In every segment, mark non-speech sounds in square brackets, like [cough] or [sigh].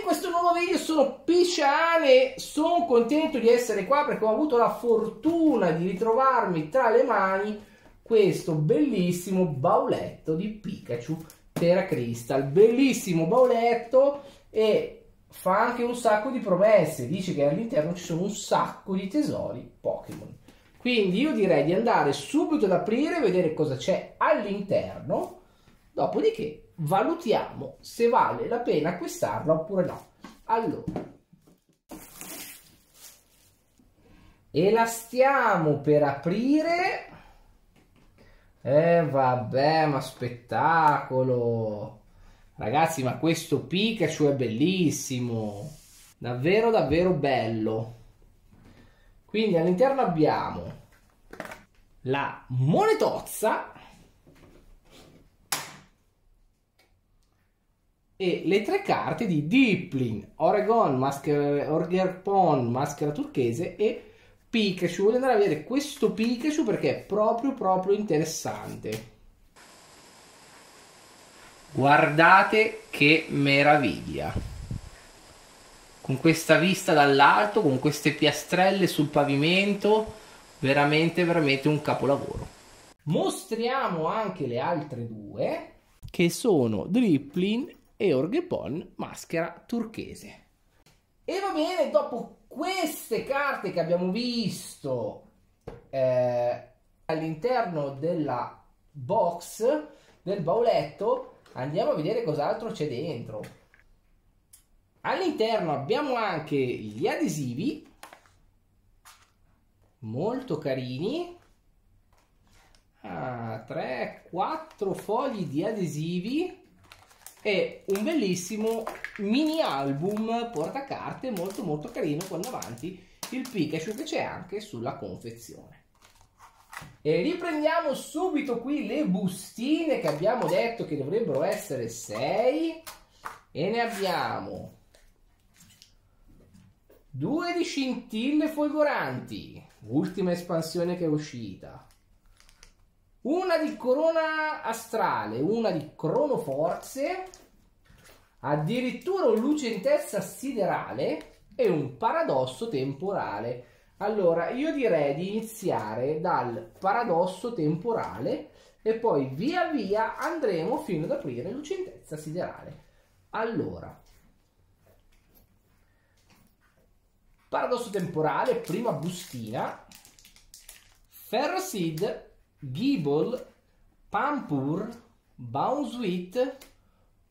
in questo nuovo video sono Piciane, sono contento di essere qua perché ho avuto la fortuna di ritrovarmi tra le mani questo bellissimo bauletto di Pikachu Terra Crystal, bellissimo bauletto e fa anche un sacco di promesse, dice che all'interno ci sono un sacco di tesori Pokémon. Quindi io direi di andare subito ad aprire e vedere cosa c'è all'interno, dopodiché valutiamo se vale la pena acquistarla oppure no. Allora, e la stiamo per aprire. Eh vabbè, ma spettacolo! Ragazzi, ma questo Pikachu è bellissimo! Davvero, davvero bello! Quindi all'interno abbiamo la monetozza e le tre carte di Dipplin, Oregon, maschera, Orgerpon, maschera turchese e Pikachu. Voglio andare a vedere questo Pikachu perché è proprio proprio interessante. Guardate che meraviglia! Con questa vista dall'alto, con queste piastrelle sul pavimento, veramente veramente un capolavoro. Mostriamo anche le altre due che sono Driplin e Orghepon maschera turchese. E va bene, dopo queste carte che abbiamo visto eh, all'interno della box, del bauletto, andiamo a vedere cos'altro c'è dentro. All'interno abbiamo anche gli adesivi, molto carini. Ah, 3, 4 fogli di adesivi è un bellissimo mini album portacarte molto molto carino con davanti il Pikachu che c'è anche sulla confezione. E riprendiamo subito qui le bustine che abbiamo detto che dovrebbero essere 6 e ne abbiamo due di scintille folgoranti, ultima espansione che è uscita una di corona astrale, una di cronoforze, addirittura un lucentezza siderale e un paradosso temporale. Allora, io direi di iniziare dal paradosso temporale e poi via via andremo fino ad aprire lucentezza siderale. Allora, paradosso temporale, prima bustina, Ferrosid Gibble, Pampur, Bounsweet,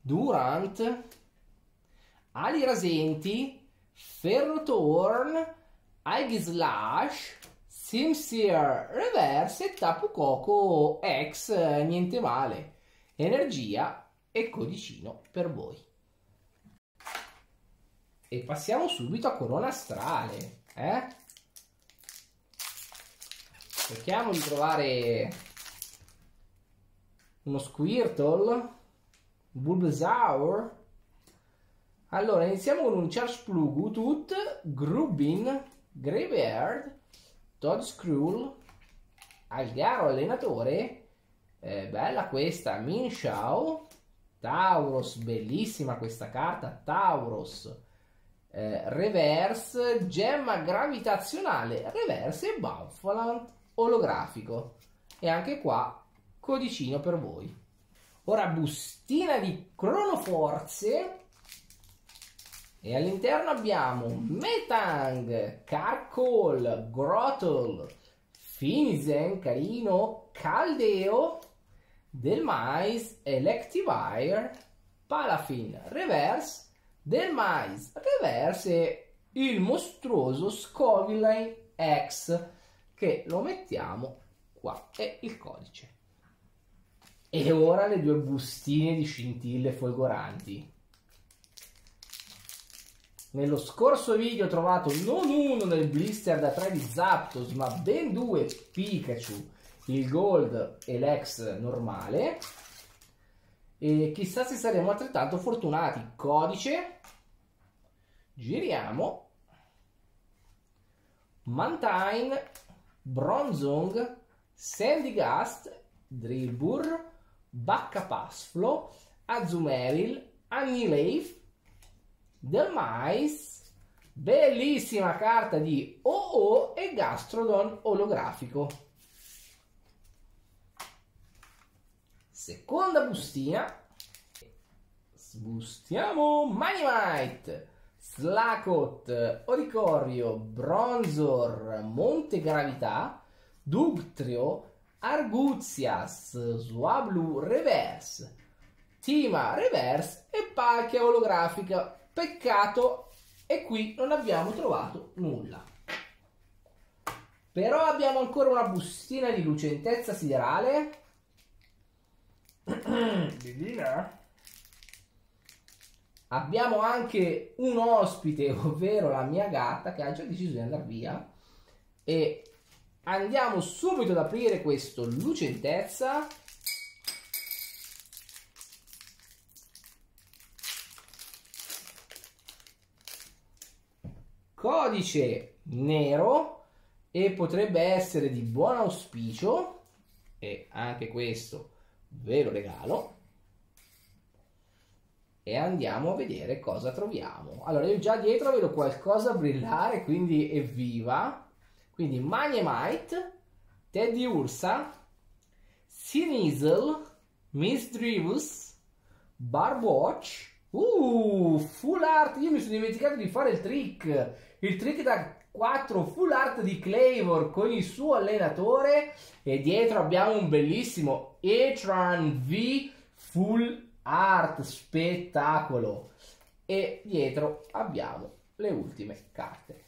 Durant, Ali Rasenti, Ferrotorn, Aegislash, Simseer Reverse e Tapu Coco X, niente male. Energia e codicino per voi. E passiamo subito a Corona Astrale, eh? Cerchiamo di trovare uno Squirtle, Bulbasaur. Allora, iniziamo con un Charge Plug, Tut, Grubin, Graveyard, Todd Skrull, Algaro allenatore, eh, bella questa, Minshao, Tauros, bellissima questa carta, Tauros, eh, Reverse, Gemma gravitazionale, Reverse e Buffalo olografico. E anche qua codicino per voi. Ora bustina di cronoforze. E all'interno abbiamo Metang, Carcoal, Grottle, Finizen, carino, Caldeo, Del Mais, Electivire, Palafin, Reverse, Del Mais, Reverse e il mostruoso Scoviline X che lo mettiamo qua e il codice. E ora le due bustine di scintille folgoranti. Nello scorso video ho trovato non uno nel blister da 3 di Zapdos, ma ben due Pikachu, il Gold e l'Ex normale. E chissà se saremo altrettanto fortunati. Codice. Giriamo. Mantine Bronzong, Sandygast, Drillbur, Bacca Passflo, Azumeril, Annileif, del mais, bellissima carta di OO e Gastrodon olografico. Seconda bustina, sbustiamo Manimite, Slacot, Oricorio, Bronzor, Monte Gravità, Dugtrio, Arguzias, Swablu Reverse, Tima Reverse e Palchia olografica. Peccato, e qui non abbiamo trovato nulla. Però abbiamo ancora una bustina di lucentezza siderale. Bellina. Abbiamo anche un ospite, [laughs] ovvero la mia gatta, che ha già deciso di andare via. E andiamo subito ad aprire questo lucentezza. Codice nero e potrebbe essere di buon auspicio. E anche questo ve lo regalo e andiamo a vedere cosa troviamo. Allora io già dietro vedo qualcosa brillare quindi evviva quindi Magnemite, Teddy Ursa, Sinizel, Miss Drivus, Barbwatch, uh, Full Art, io mi sono dimenticato di fare il trick, il trick da 4 Full Art di Clavor con il suo allenatore. E dietro abbiamo un bellissimo Etran V Full Art, spettacolo e dietro abbiamo le ultime carte.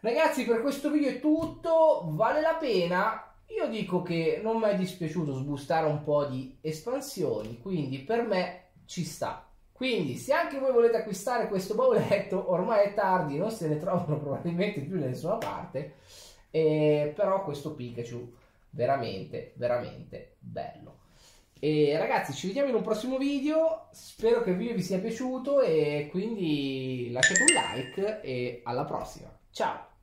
Ragazzi, per questo video è tutto. Vale la pena? Io dico che non mi è dispiaciuto sbustare un po' di espansioni, quindi per me ci sta. Quindi, se anche voi volete acquistare questo bauletto, ormai è tardi, non se ne trovano probabilmente più da nessuna parte. Eh, però questo Pikachu veramente, veramente bello. E ragazzi, ci vediamo in un prossimo video. Spero che il video vi sia piaciuto e quindi lasciate un like e alla prossima. Ciao!